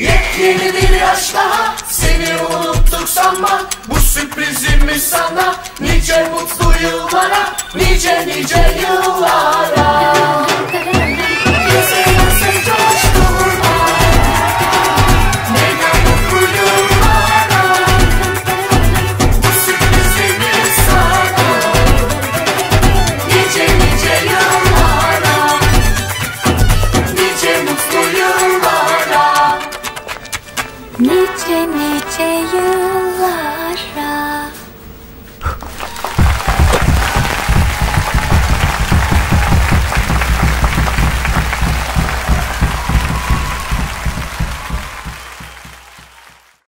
Yepyeni bir yaş daha Seni unuttuk sanma. Bu sürprizimiz sana Nice mutlu yıllara Nice nice yıllara नीचे नीचे यू